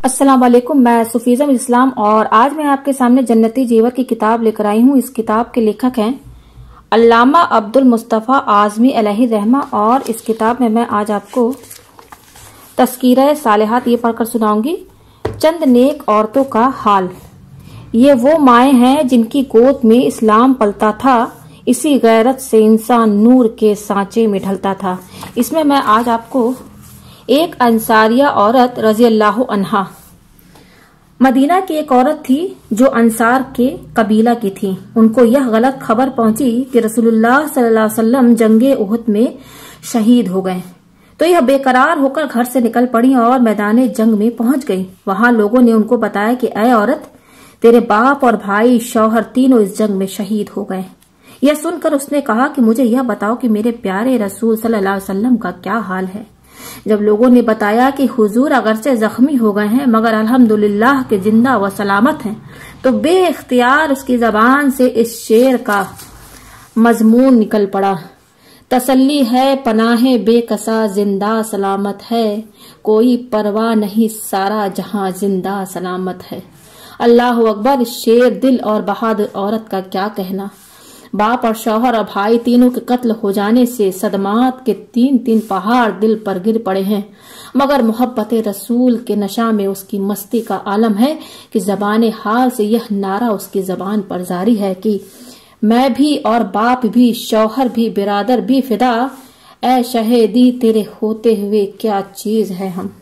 अस्सलाम वालेकुम मैं सुफीजम इस्लाम और आज मैं आपके सामने जन्नती जीवर की किताब लेकर आई हूँ। इस किताब के लेखक हैं अल्लामा अब्दुल मुस्तफ़ा आजमी अलही रहमा और इस किताब में मैं आज आपको तस्कीर सालहात ये पढ़कर सुनाऊँगी। चंद नेक औरतों का हाल। ये वो माए हैं जिनकी गोद में इस्लाम पलता था, इसी गैरत से इंसान नूर के सांचे में ढलता था। इसमें मैं आज आपको एक अंसारिया औरत रज़ी अल्लाह अनहा। मदीना की एक औरत थी जो अंसार के कबीला की थी। उनको यह गलत खबर पहुँची कि रसूलुल्लाह सल्लल्लाहु अलैहि वसल्लम जंगे उहद में शहीद हो गए। तो यह बेकरार होकर घर से निकल पड़ी और मैदान जंग में पहुँच गई। वहाँ लोगों ने उनको बताया कि अय औरत, तेरे बाप और भाई शौहर तीनों इस जंग में शहीद हो गए। यह सुनकर उसने कहा कि, मुझे यह बताओ कि मेरे प्यारे रसूल सल्लल्लाहु अलैहि वसल्लम का क्या हाल है? जब लोगों ने बताया कि हुजूर अगरचे जख्मी हो गए हैं, मगर अल्हम्दुलिल्लाह के ज़िंदा व सलामत हैं तो बे इख्तियार उसकी जबान से इस शेर का मजमून निकल पड़ा। तसल्ली है, पनाहे बेकसा, ज़िंदा सलामत है। कोई परवाह नहीं, सारा जहाँ ज़िंदा सलामत है। अल्लाह अकबर शेर दिल और बहादुर औरत का क्या कहना? बाप और शौहर और भाई तीनों के कत्ल हो जाने से सदमात के तीन तीन पहाड़ दिल पर गिर पड़े हैं। मगर मोहब्बत रसूल के नशा में उसकी मस्ती का आलम है कि जबान हाल से यह नारा उसकी जबान पर जारी है कि मैं भी और बाप भी, शौहर भी, बिरादर भी फिदा। ए शहेदी, तेरे होते हुए क्या चीज़ है हम?